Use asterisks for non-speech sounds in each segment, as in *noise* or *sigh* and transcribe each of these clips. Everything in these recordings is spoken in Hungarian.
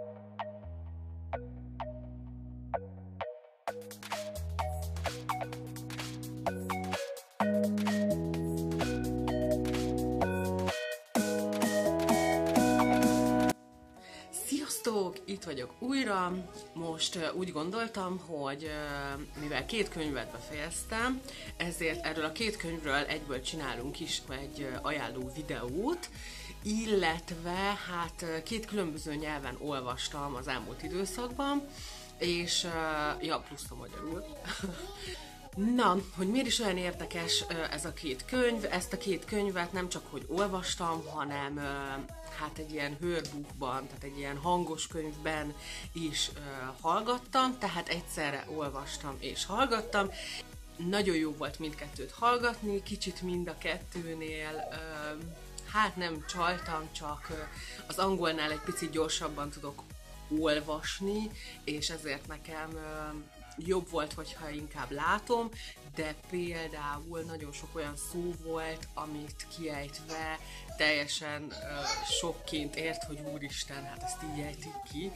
thank you Itt vagyok újra. Most úgy gondoltam, hogy mivel két könyvet befejeztem, ezért erről a két könyvről egyből csinálunk is egy ajánló videót, illetve hát két különböző nyelven olvastam az elmúlt időszakban, és ja, plusz a magyarul. *laughs* Na, hogy miért is olyan érdekes ez a két könyv? Ezt a két könyvet nem csak hogy olvastam, hanem hát egy ilyen hörbookban, tehát egy ilyen hangos könyvben is hallgattam, tehát egyszerre olvastam és hallgattam. Nagyon jó volt mindkettőt hallgatni, kicsit mind a kettőnél hát nem csaltam, csak az angolnál egy picit gyorsabban tudok olvasni, és ezért nekem jobb volt, hogyha inkább látom, de például nagyon sok olyan szó volt, amit kiejtve teljesen uh, sokként ért, hogy úristen, hát ezt így ejtik ki.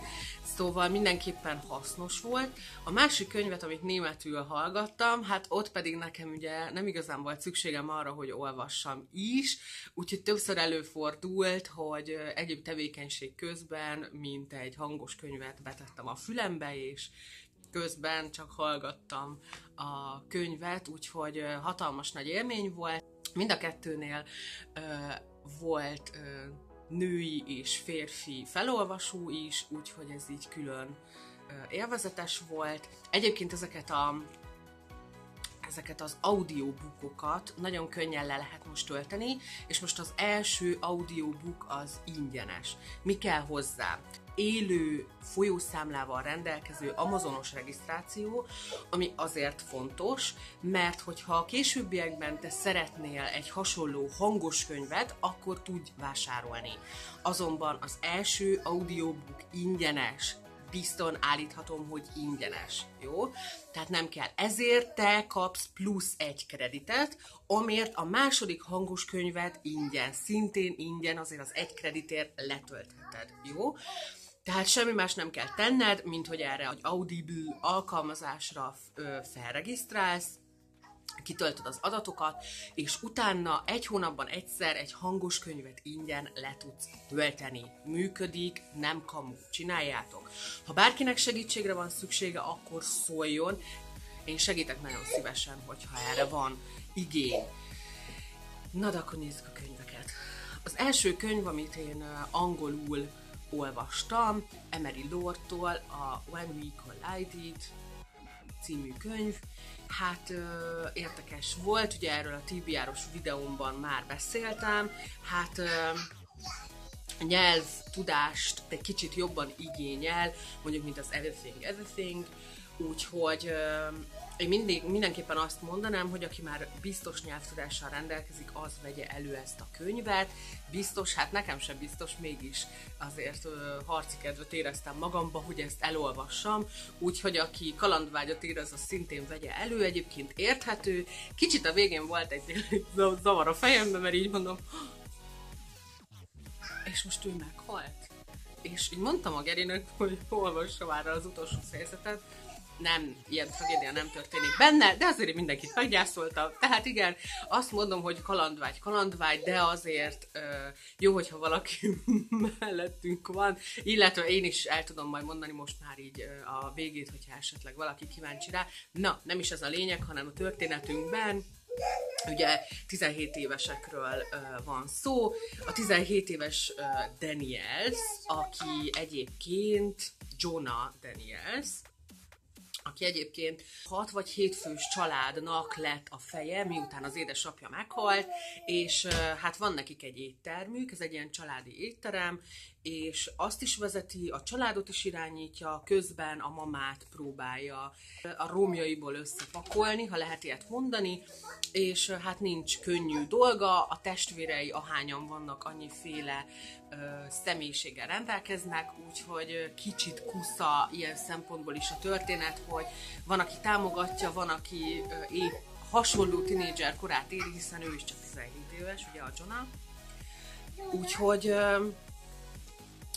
Szóval mindenképpen hasznos volt. A másik könyvet, amit németül hallgattam, hát ott pedig nekem ugye nem igazán volt szükségem arra, hogy olvassam is, úgyhogy többször előfordult, hogy egyéb tevékenység közben, mint egy hangos könyvet betettem a fülembe, és közben csak hallgattam a könyvet, úgyhogy hatalmas nagy élmény volt. Mind a kettőnél volt női és férfi felolvasó is, úgyhogy ez így külön élvezetes volt. Egyébként ezeket a ezeket az audiobookokat nagyon könnyen le lehet most tölteni, és most az első audiobook az ingyenes. Mi kell hozzá? élő folyószámlával rendelkező Amazonos regisztráció, ami azért fontos, mert hogyha a későbbiekben te szeretnél egy hasonló hangos könyvet, akkor tudj vásárolni. Azonban az első audiobook ingyenes, bizton állíthatom, hogy ingyenes, jó? Tehát nem kell. Ezért te kapsz plusz egy kreditet, amért a második hangos könyvet ingyen, szintén ingyen, azért az egy kreditért letöltheted, jó? Tehát semmi más nem kell tenned, mint hogy erre egy Audible alkalmazásra felregisztrálsz, kitöltöd az adatokat, és utána egy hónapban egyszer egy hangos könyvet ingyen le tudsz tölteni. Működik, nem kamu. Csináljátok. Ha bárkinek segítségre van szüksége, akkor szóljon. Én segítek nagyon szívesen, hogyha erre van igény. Na, de akkor nézzük a könyveket. Az első könyv, amit én angolul olvastam Emery Lordtól a When We Collided című könyv. Hát ö, érdekes volt, ugye erről a TBR-os videómban már beszéltem, hát ö, nyelv tudást egy kicsit jobban igényel, mondjuk, mint az Everything Everything, úgyhogy ö, én mindig, mindenképpen azt mondanám, hogy aki már biztos nyelvtudással rendelkezik, az vegye elő ezt a könyvet. Biztos, hát nekem sem biztos, mégis azért ö, harci kedvet éreztem magamba, hogy ezt elolvassam, úgyhogy aki kalandvágyat érez, az szintén vegye elő, egyébként érthető. Kicsit a végén volt egy *laughs* zavar a fejemben, mert így mondom, és most ő meghalt. És így mondtam a Gerinek, hogy olvassa már az utolsó fejezetet, nem, ilyen tragédia nem történik benne, de azért mindenkit meggyászoltam. Tehát igen, azt mondom, hogy kalandvágy, kalandvágy, de azért ö, jó, hogyha valaki *laughs* mellettünk van, illetve én is el tudom majd mondani most már így ö, a végét, hogyha esetleg valaki kíváncsi rá. Na, nem is ez a lényeg, hanem a történetünkben Ugye 17 évesekről uh, van szó. A 17 éves uh, Daniels, aki egyébként Jonah Daniels, aki egyébként 6 vagy 7 fős családnak lett a feje, miután az édesapja meghalt, és hát van nekik egy éttermük, ez egy ilyen családi étterem, és azt is vezeti, a családot is irányítja, közben a mamát próbálja a romjaiból összepakolni, ha lehet ilyet mondani, és hát nincs könnyű dolga, a testvérei ahányan vannak, annyiféle személyiséggel rendelkeznek, úgyhogy kicsit kusza ilyen szempontból is a történet, hogy van, aki támogatja, van, aki épp hasonló tinédzser korát éri, hiszen ő is csak 17 éves, ugye a Jonah. Úgyhogy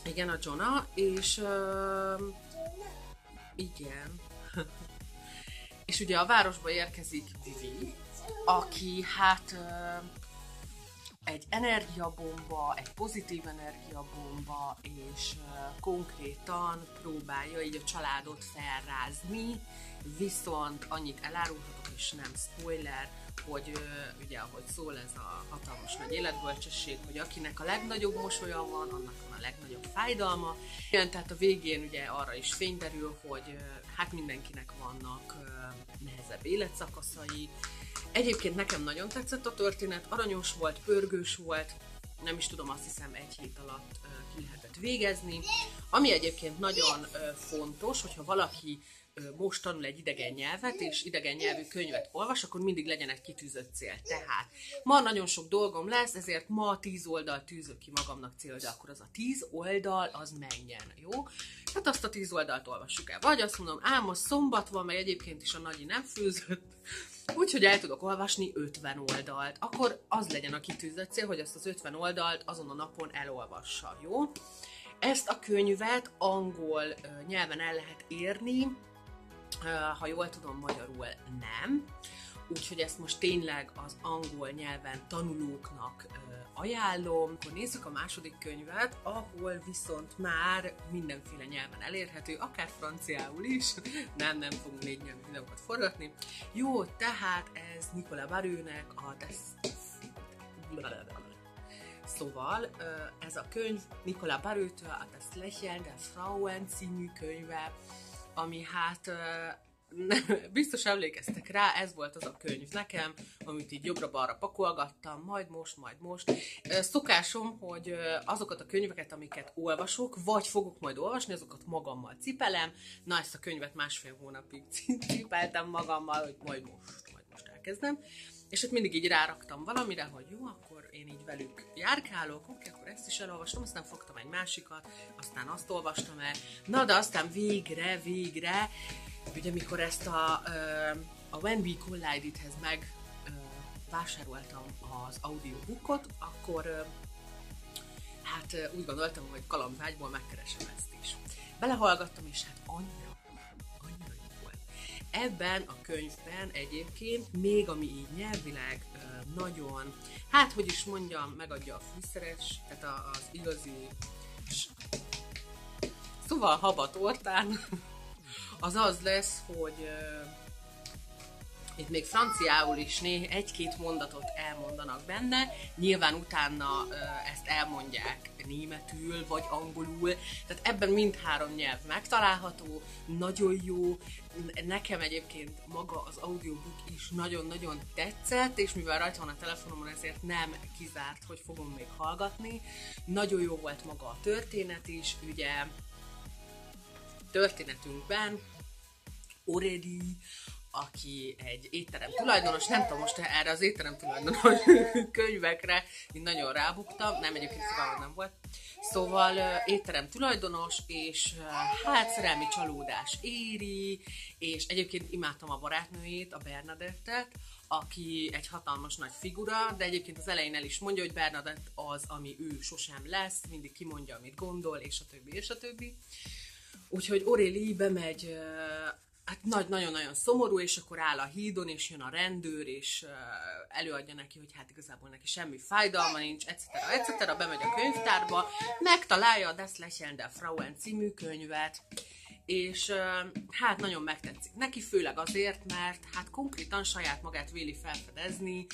Igen, a Jonah, és igen. *laughs* és ugye a városba érkezik Vivi, aki hát egy energiabomba, egy pozitív energiabomba, és konkrétan próbálja így a családot felrázni, viszont annyit elárulhatok, és nem spoiler, hogy ugye ahogy szól ez a hatalmas nagy életbölcsesség, hogy akinek a legnagyobb mosolya van, annak van a legnagyobb fájdalma. Igen, tehát a végén ugye arra is fényderül, hogy uh, hát mindenkinek vannak nehezebb életszakaszai, Egyébként nekem nagyon tetszett a történet, aranyos volt, pörgős volt, nem is tudom, azt hiszem egy hét alatt ki lehetett végezni. Ami egyébként nagyon fontos, hogyha valaki most tanul egy idegen nyelvet, és idegen nyelvű könyvet olvas, akkor mindig legyen egy kitűzött cél. Tehát ma nagyon sok dolgom lesz, ezért ma 10 oldal tűzök ki magamnak cél, de akkor az a 10 oldal az menjen, jó? Hát azt a 10 oldalt olvassuk el. Vagy azt mondom, ám most szombat van, meg egyébként is a nagyi nem főzött, Úgyhogy el tudok olvasni 50 oldalt. Akkor az legyen a kitűzött cél, hogy ezt az 50 oldalt azon a napon elolvassa, jó? Ezt a könyvet angol nyelven el lehet érni, ha jól tudom, magyarul nem. Úgyhogy ezt most tényleg az angol nyelven tanulóknak ajánlom. Akkor nézzük a második könyvet, ahol viszont már mindenféle nyelven elérhető, akár franciául is. *laughs* Nem, nem fogunk négy nyelvű videókat forgatni. Jó, tehát ez Nicola Barőnek a Des... Szóval ez a könyv Nicola Barőtől a Das Lächeln der Frauen című könyve, ami hát *laughs* biztos emlékeztek rá, ez volt az a könyv nekem, amit így jobbra-balra pakolgattam, majd most, majd most. Szokásom, hogy azokat a könyveket, amiket olvasok, vagy fogok majd olvasni, azokat magammal cipelem. Na, ezt a könyvet másfél hónapig *laughs* cipeltem magammal, hogy majd most, majd most elkezdem. És ott mindig így ráraktam valamire, hogy jó, akkor én így velük járkálok, oké, akkor ezt is elolvastam, aztán fogtam egy másikat, aztán azt olvastam el. Na, de aztán végre, végre ugye mikor ezt a, a When We Collide-hez meg vásároltam az audiobookot, akkor hát úgy gondoltam, hogy kalandvágyból megkeresem ezt is. Belehallgattam, és hát annyira, annyira jó volt. Ebben a könyvben egyébként, még ami így nyelvileg nagyon, hát hogy is mondjam, megadja a fűszeres, tehát az igazi Szóval habat ortán az az lesz, hogy uh, itt még franciául is né, egy-két mondatot elmondanak benne, nyilván utána uh, ezt elmondják németül vagy angolul, tehát ebben mindhárom nyelv megtalálható, nagyon jó, nekem egyébként maga az audiobook is nagyon-nagyon tetszett, és mivel rajta van a telefonomon, ezért nem kizárt, hogy fogom még hallgatni. Nagyon jó volt maga a történet is, ugye történetünkben Oredi, aki egy étterem tulajdonos, nem tudom most erre az étterem tulajdonos *laughs* könyvekre, én nagyon rábuktam, nem egyébként fogalmam nem volt. Szóval étterem tulajdonos, és hát szerelmi csalódás éri, és egyébként imádtam a barátnőjét, a Bernadettet, aki egy hatalmas nagy figura, de egyébként az elején el is mondja, hogy Bernadett az, ami ő sosem lesz, mindig kimondja, amit gondol, és a többi, és a többi. Úgyhogy Aurélie bemegy, hát nagy, nagyon-nagyon szomorú, és akkor áll a hídon, és jön a rendőr, és előadja neki, hogy hát igazából neki semmi fájdalma nincs, etc. etc. Bemegy a könyvtárba, megtalálja a Das Lächeln der Frauen című könyvet, és hát nagyon megtetszik neki, főleg azért, mert hát konkrétan saját magát véli felfedezni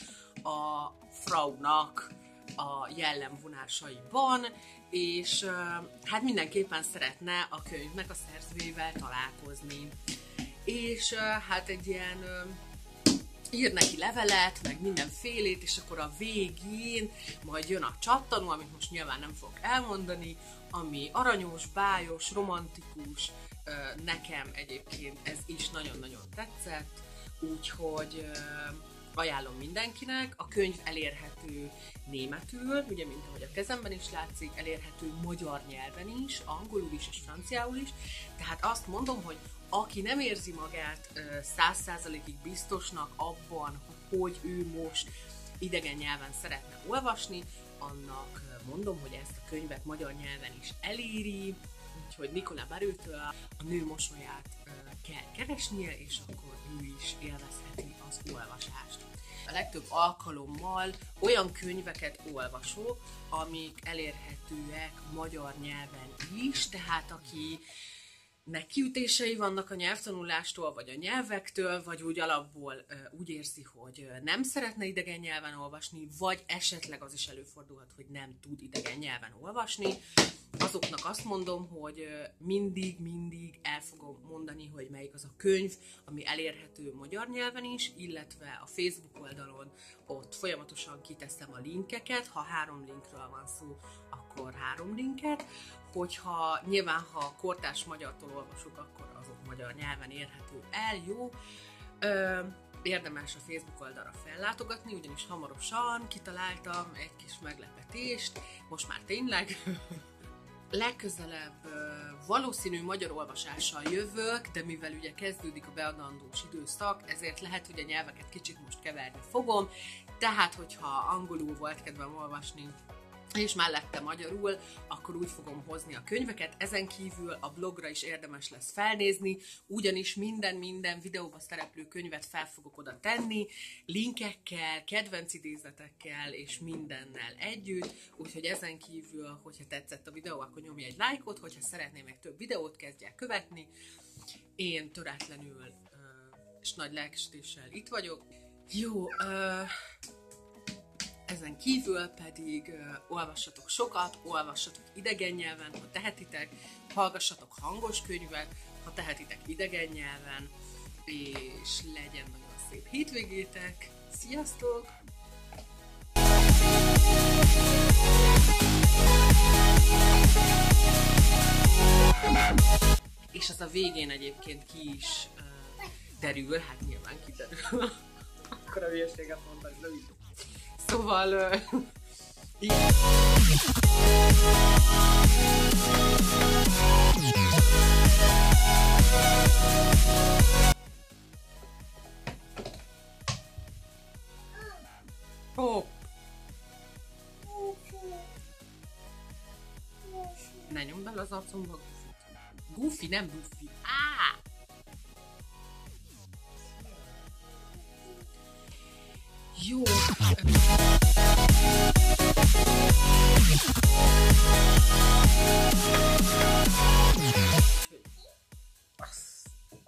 a Fraunak a jellemvonásaiban, és hát mindenképpen szeretne a könyvnek a szerzőjével találkozni. És hát egy ilyen ír neki levelet, meg mindenfélét, és akkor a végén majd jön a csattanó, amit most nyilván nem fogok elmondani, ami aranyos, bájos, romantikus, nekem egyébként ez is nagyon-nagyon tetszett, úgyhogy ajánlom mindenkinek. A könyv elérhető németül, ugye mint ahogy a kezemben is látszik, elérhető magyar nyelven is, angolul is és franciául is. Tehát azt mondom, hogy aki nem érzi magát száz százalékig biztosnak abban, hogy ő most idegen nyelven szeretne olvasni, annak mondom, hogy ezt a könyvet magyar nyelven is eléri, úgyhogy Nikolá Barőtől a nő mosolyát kell keresnie, és akkor ő is élvezheti az olvasást. A legtöbb alkalommal olyan könyveket olvasok, amik elérhetőek magyar nyelven is, tehát aki nek kiütései vannak a nyelvtanulástól, vagy a nyelvektől, vagy úgy alapból úgy érzi, hogy nem szeretne idegen nyelven olvasni, vagy esetleg az is előfordulhat, hogy nem tud idegen nyelven olvasni, azoknak azt mondom, hogy mindig, mindig el fogom mondani, hogy melyik az a könyv, ami elérhető magyar nyelven is, illetve a Facebook oldalon ott folyamatosan kiteszem a linkeket, ha három linkről van szó, akkor három linket, hogyha nyilván, ha kortás magyartól olvasok, akkor azok magyar nyelven érhető el, jó? Ö, érdemes a Facebook oldalra fellátogatni, ugyanis hamarosan kitaláltam egy kis meglepetést, most már tényleg, *laughs* legközelebb valószínű magyar olvasással jövök, de mivel ugye kezdődik a beadandós időszak, ezért lehet, hogy a nyelveket kicsit most keverni fogom, tehát hogyha angolul volt kedvem olvasni, és mellette magyarul, akkor úgy fogom hozni a könyveket. Ezen kívül a blogra is érdemes lesz felnézni, ugyanis minden-minden videóba szereplő könyvet fel fogok oda tenni, linkekkel, kedvenc idézetekkel és mindennel együtt, úgyhogy ezen kívül, hogyha tetszett a videó, akkor nyomj egy lájkot, hogyha szeretném még több videót, kezdj el követni. Én töretlenül és nagy lelkesítéssel itt vagyok. Jó, uh, ezen kívül pedig uh, olvassatok sokat, olvassatok idegen nyelven, ha tehetitek, hallgassatok hangos könyvet, ha tehetitek idegen nyelven, és legyen nagyon szép hétvégétek. Sziasztok! És az a végén egyébként ki is uh, derül, hát nyilván kiderül. Akkor a hülyeséget mondani, de Szóval... Hopp! Ne nyomd bele az arcomba Goofy. Nem Goofy. Á! Jó.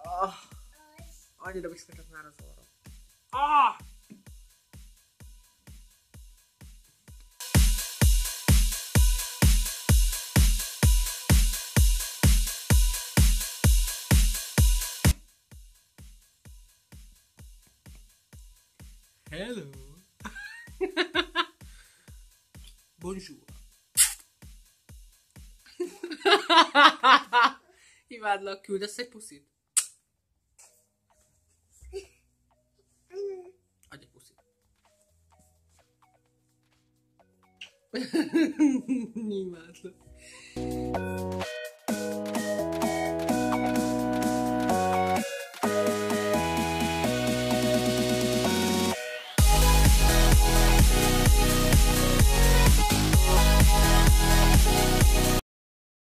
Ah, annyira viszketett már az orrom. Ah! Hello. *laughs* Bonjour. Imádlak, küldesz egy puszit? Adj egy puszit. Imádlak.